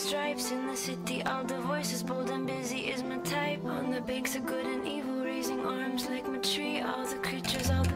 stripes in the city. All the voices bold and busy is my type. On the banks of good and evil raising arms like my tree. All the creatures all the